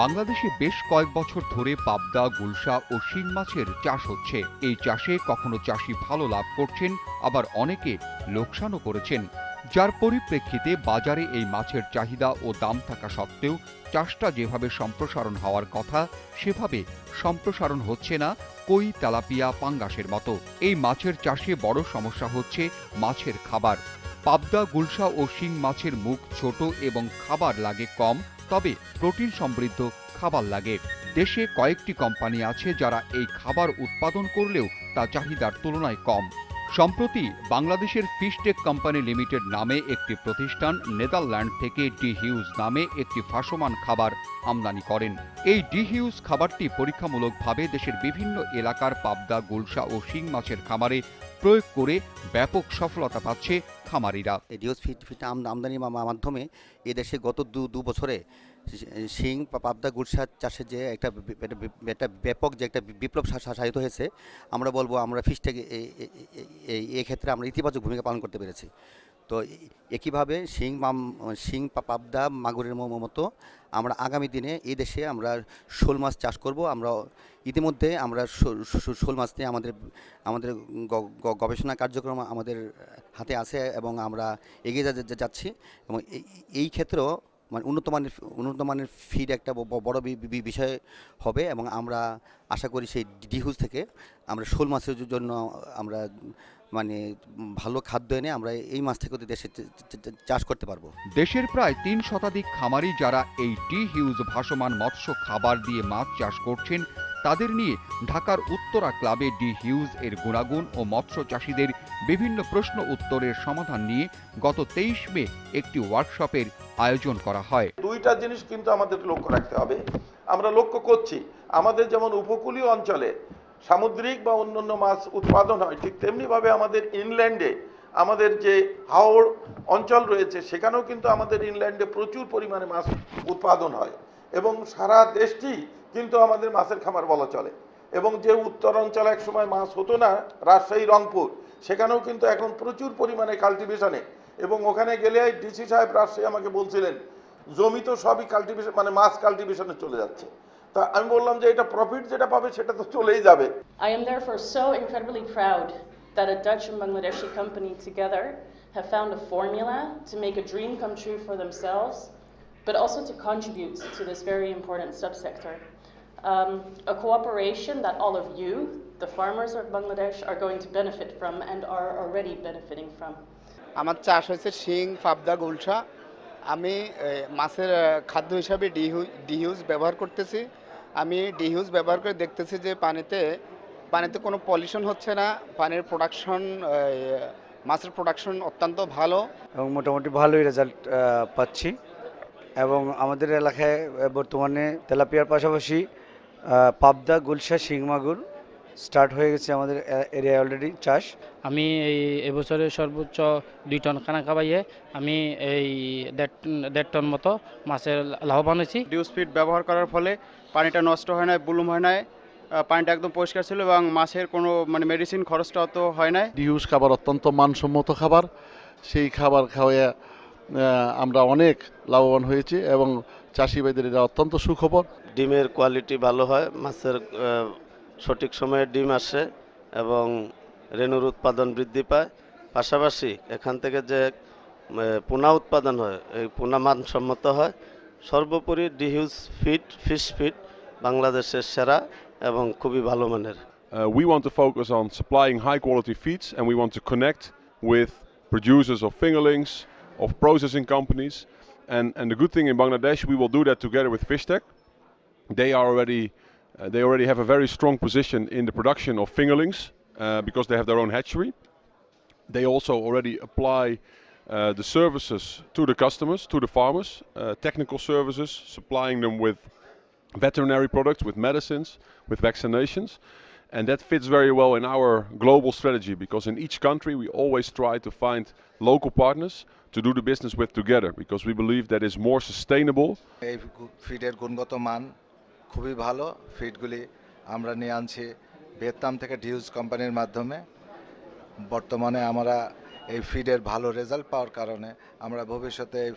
বাংলাদেশে বেশ কয়েক বছর ধরে পাবদা, গুলশা ও শিং মাছের চাষ হচ্ছে। এই চাষে কখনো চাষি ভালো লাভ করছেন, আবার অনেকে লোকসানও করেছেন। যার পরিপ্রেক্ষিতে বাজারে এই মাছের চাহিদা ও দাম থাকা সত্ত্বেও চাষটা যেভাবে সম্প্রসারণ হওয়ার কথা, সেভাবে সম্প্রসারণ হচ্ছে না কই তেলাপিয়া পাঙ্গাসের মতো। এই মাছের চাষে বড় সমস্যা হচ্ছে মাছের খাবার। পাবদা, গুলশা ও শিং মাছের মুখ ছোট এবং খাবার লাগে কম তবে প্রোটিন সমৃদ্ধ খাবার লাগে। দেশে কয়েকটি কোম্পানি আছে যারা এই খাবার উৎপাদন করলেও তা চাহিদার তুলনায় কম। সম্প্রতি বাংলাদেশের ফিশটেক কোম্পানি লিমিটেড নামে একটি প্রতিষ্ঠান নেদারল্যান্ড থেকে ডি হিউজ নামে একটি ভাসমান খাবার আমদানি করেন। এই ডি হিউজ খাবারটি পরীক্ষামূলকভাবে দেশের বিভিন্ন এলাকার পাবদা, গুলশা ও শিং মাছের খামারে প্রয়োগ করে ব্যাপক সফলতা পাচ্ছে খামারিরা। ডিওস ফিট ফিট আম- আমদানি মাধ্যমে এদেশে গত দু বছরে শি- পাবদা গুড়সা চাষে যে একটা একটা ব্যাপক যে একটা বিপ্লব সা- সা- হয়েছে, আমরা বলব আমরা ফিশটাকে এই ক্ষেত্রে আমরা ইতিবাচক ভূমিকা পালন করতে পেরেছি। তো একইভাবে শিং শিং পাবদা, মাগুরের মতো আমরা আগামী দিনে এই দেশে আমরা শোল মাছ চাষ করব। আমরা ইতিমধ্যে আমরা শোল মাছ নিয়ে আমাদের আমাদের গবেষণা কার্যক্রম আমাদের হাতে আছে এবং আমরা এগিয়ে যাচ্ছি এবং এই ক্ষেত্রেও মানে উন্নত মানের উন্নত মানের ফিড একটা বড় বিষয় হবে এবং আমরা আশা করি সেই ডিহুজ থেকে আমরা শোল মাছের জন্য আমরা মানে ভালো খাদ্য এনে আমরা এই মাছ থেকে দেশে চাষ করতে পারব। দেশের প্রায় তিন শতাধিক খামারি যারা এই ডি হিউজ ভাসমান মৎস্য খাবার দিয়ে মাছ চাষ করছেন তাদের নিয়ে ঢাকার উত্তরা ক্লাবে ডি হিউজ এর গুণাগুণ ও মৎস্য চাষীদের বিভিন্ন প্রশ্ন উত্তরের সমাধান নিয়ে গত তেইশ মে একটি ওয়ার্কশপের আয়োজন করা হয়। দুইটা জিনিস কিন্তু আমাদের লক্ষ্য রাখতে হবে। আমরা লক্ষ্য করছি, আমাদের যেমন উপকূলীয় অঞ্চলে সামুদ্রিক বা অন্যান্য মাছ উৎপাদন হয়, ঠিক তেমনিভাবে আমাদের ইনল্যান্ডে আমাদের যে হাওড় অঞ্চল রয়েছে, সেখানেও কিন্তু আমাদের ইনল্যান্ডে প্রচুর পরিমাণে মাছ উৎপাদন হয়। এবং সারা দেশটি কিন্তু আমাদের মাছের খামার বলা চলে। এবং যে উত্তর অঞ্চলে একসময় মাছ হতো না, রাজশাহী, রংপুর, সেখানেও কিন্তু এখন প্রচুর পরিমাণে কাল্টিভেশনে। এবং ওখানে গেলে ডিসি সাহেব রাজশাহী আমাকে বলছিলেন, জমি তো সবই কালটিভেশন মানে মাছ কালটিভেশনে চলে যাচ্ছে। তা আমি বললাম যে, এটা প্রফিট যেটা পাবে, সেটা তো চলেই যাবে। I am therefore so incredibly proud that a Dutch Bangladeshi company together have found a formula to make a dream come true Um, a cooperation that all of you, the farmers of Bangladesh, are going to benefit from and are already benefiting from. আমার চাষ হয়েছে শিং পাবদা গুলশা। আমি মাছের খাদ্য হিসাবে ডিহিউ ডিহিউজ ব্যবহার করতেছি। আমি ডিহিউজ ব্যবহার করে দেখতেছি যে পানিতে পানিতে কোনো পলিউশন হচ্ছে না। পানির প্রোডাকশন মাছের প্রোডাকশন অত্যন্ত ভালো। এবং মোটামুটি ভালোই রেজাল্ট পাচ্ছি। এবং আমাদের এলাকায় বর্তমানে তেলাপিয়ার পাশাপাশি পাবদা গুলশা শিং মাগুর স্টার্ট হয়ে গেছে আমাদের এরিয়ায় অলরেডি চাষ। আমি এই এবছরে সর্বোচ্চ দুই টন খানা খাবাইয়ে আমি এই দেড় দেড় টন মতো মাছের লাভবান হয়েছি। ডিউ স্পিড ব্যবহার করার ফলে পানিটা নষ্ট হয় না বুলুম হয় না পানিটা একদম পরিষ্কার ছিল এবং মাছের কোনো মানে মেডিসিন খরচটা অত হয় না ডিউস খাবার অত্যন্ত মানসম্মত খাবার সেই খাবার খাওয়াইয়া আমরা অনেক লাভবান হয়েছি এবং চাষি ভাইদের এটা অত্যন্ত সুখবর। ডিমের কোয়ালিটি ভালো হয় মাছের সঠিক সময়ে ডিম আসে এবং রেণুর উৎপাদন বৃদ্ধি পায়। পাশাপাশি এখান থেকে যে পোনা উৎপাদন হয় এই পোনা মানসম্মত হয়। সর্বোপরি ডিহিউজ ফিড ফিশ ফিট বাংলাদেশের সেরা এবং খুবই ভালো মানের। Uh, we want to focus on supplying high quality feeds and we want to connect with producers of fingerlings, of processing companies. And, and the good thing in Bangladesh, we will do that together with Fishtech. They are already uh, they already have a very strong position in the production of fingerlings uh, because they have their own hatchery. They also already apply uh, the services to the customers, to the farmers, uh, technical services, supplying them with veterinary products, with medicines, with vaccinations. And that fits very well in our global strategy because in each country we always try to find local partners to do the business with together, because we believe that is more sustainable. এই ফিডের গুণগত মান খুবই ভালো। ফিডগুলি আমরা নিয়ে আনছি Vietnam থেকে dues কোম্পানির মাধ্যমে। বর্তমানে আমরা এই ফিডের ভালো রেজাল্ট পাওয়ার কারণে আমরা ভবিষ্যতে এই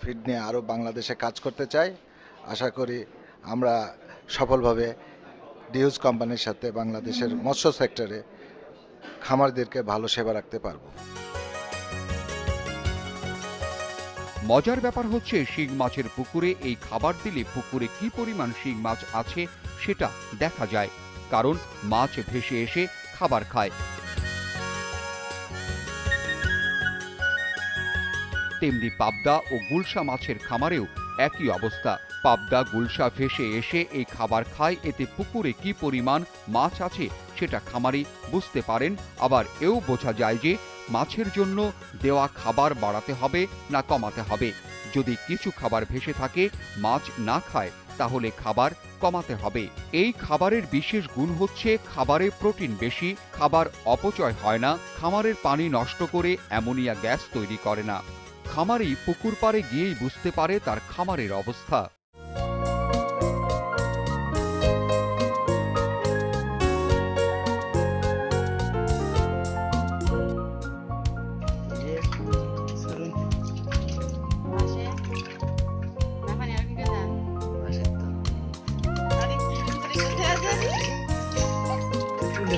ফিড নিয়ে আরও বাংলাদেশে কাজ করতে চাই। আশা করি আমরা সফলভাবে ডিউজ কোম্পানির সাথে বাংলাদেশের মৎস্য সেক্টরে খামারদেরকে ভালো সেবা রাখতে পারব। মজার ব্যাপার হচ্ছে শিং মাছের পুকুরে এই খাবার দিলে পুকুরে কি পরিমাণ শিং মাছ আছে সেটা দেখা যায়, কারণ মাছ ভেসে এসে খাবার খায়। তেমনি পাবদা ও গুলশা মাছের খামারেও একই অবস্থা। পাবদা, গুলশা ভেসে এসে এই খাবার খায়, এতে পুকুরে কি পরিমাণ মাছ আছে সেটা খামারি বুঝতে পারেন। আবার এও বোঝা যায় যে মাছের জন্য দেওয়া খাবার বাড়াতে হবে না কমাতে হবে। যদি কিছু খাবার ভেসে থাকে, মাছ না খায়, তাহলে খাবার কমাতে হবে। এই খাবারের বিশেষ গুণ হচ্ছে খাবারে প্রোটিন বেশি, খাবার অপচয় হয় না, খামারের পানি নষ্ট করে অ্যামোনিয়া গ্যাস তৈরি করে না। খামারি পুকুর পাড়ে গিয়েই বুঝতে পারে তার খামারের অবস্থা।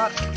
much.